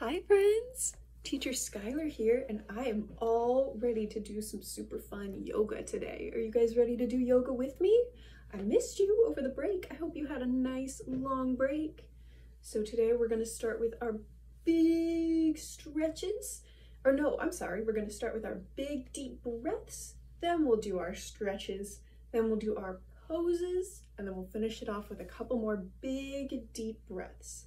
Hi friends! Teacher Skylar here and I am all ready to do some super fun yoga today. Are you guys ready to do yoga with me? I missed you over the break. I hope you had a nice long break. So today we're to start with our big stretches. Or no, I'm sorry, we're to start with our big deep breaths. Then we'll do our stretches. Then we'll do our poses. And then we'll finish it off with a couple more big deep breaths.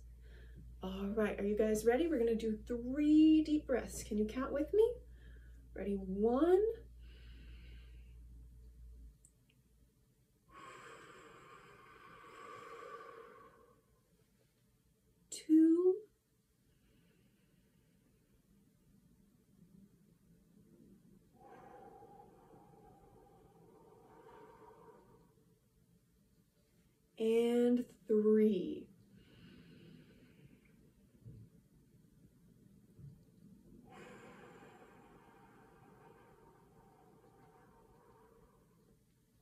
All right, are you guys ready? We're gonna do three deep breaths. Can you count with me? Ready, one. Two. And three.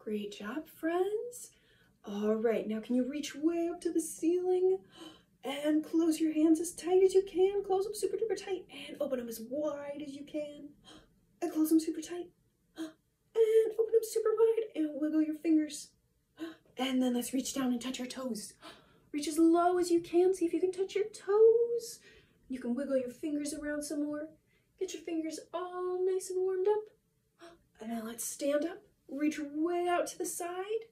Great job, friends. All right, now can you reach way up to the ceiling and close your hands as tight as you can? Close them super duper tight and open them as wide as you can. And close them super tight. And open them super wide and wiggle your fingers. And then let's reach down and touch our toes. Reach as low as you can. See if you can touch your toes. You can wiggle your fingers around some more. Get your fingers all nice and warmed up. And now let's stand up reach way out to the side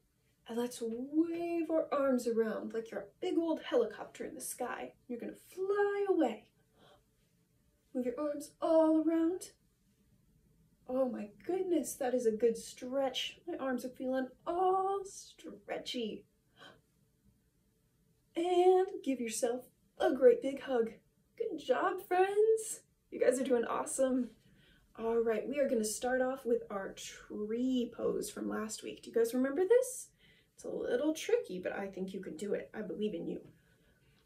and let's wave our arms around like you're a big old helicopter in the sky. You're gonna fly away. Move your arms all around. Oh my goodness, that is a good stretch. My arms are feeling all stretchy. And give yourself a great big hug. Good job, friends. You guys are doing awesome. All right, we are gonna start off with our tree pose from last week. Do you guys remember this? It's a little tricky, but I think you can do it. I believe in you.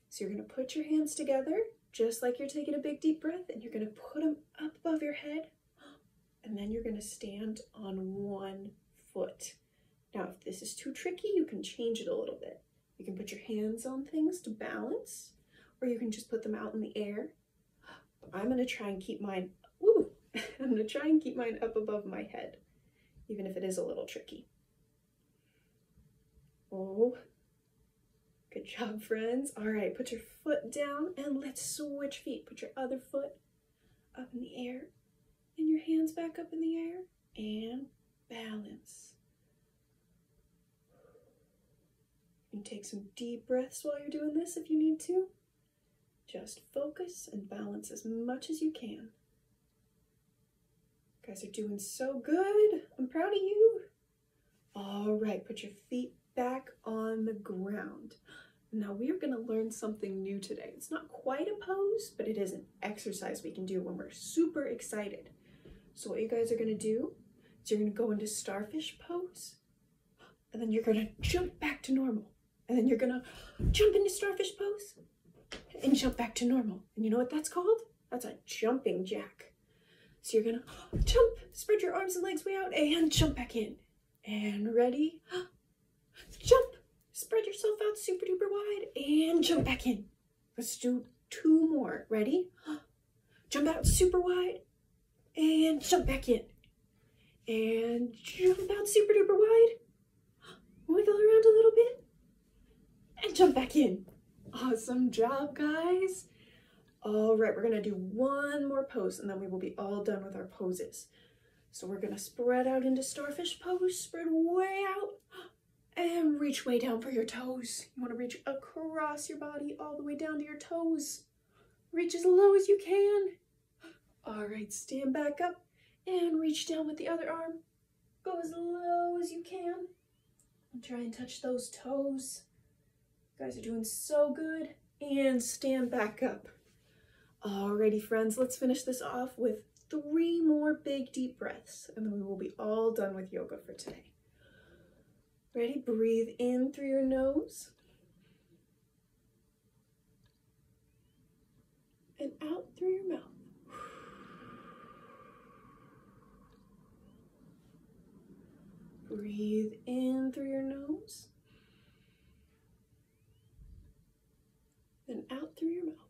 So you're gonna put your hands together, just like you're taking a big deep breath, and you're gonna put them up above your head, and then you're gonna stand on one foot. Now, if this is too tricky, you can change it a little bit. You can put your hands on things to balance, or you can just put them out in the air. I'm gonna try and keep mine, I'm gonna try and keep mine up above my head, even if it is a little tricky. Oh, good job, friends. All right, put your foot down and let's switch feet. Put your other foot up in the air and your hands back up in the air and balance. You can take some deep breaths while you're doing this if you need to. Just focus and balance as much as you can guys are doing so good. I'm proud of you. All right, put your feet back on the ground. Now we are gonna learn something new today. It's not quite a pose, but it is an exercise we can do when we're super excited. So what you guys are gonna do is you're gonna go into starfish pose, and then you're gonna jump back to normal. And then you're gonna jump into starfish pose and jump back to normal. And you know what that's called? That's a jumping jack. So you're gonna jump, spread your arms and legs way out, and jump back in. And ready? Jump, spread yourself out super duper wide, and jump back in. Let's do two more. Ready? Jump out super wide, and jump back in. And jump out super duper wide. Wiggle around a little bit, and jump back in. Awesome job, guys. All right, we're gonna do one more pose and then we will be all done with our poses. So we're gonna spread out into starfish pose, spread way out, and reach way down for your toes. You wanna reach across your body all the way down to your toes. Reach as low as you can. All right, stand back up and reach down with the other arm. Go as low as you can. And try and touch those toes. You guys are doing so good. And stand back up. Alrighty friends, let's finish this off with three more big deep breaths and then we will be all done with yoga for today. Ready? Breathe in through your nose and out through your mouth. Breathe in through your nose and out through your mouth.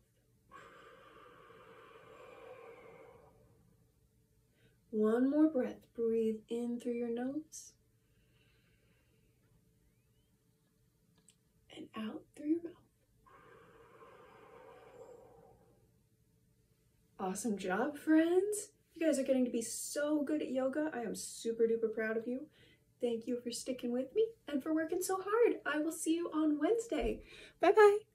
One more breath. Breathe in through your nose and out through your mouth. Awesome job, friends. You guys are getting to be so good at yoga. I am super duper proud of you. Thank you for sticking with me and for working so hard. I will see you on Wednesday. Bye bye.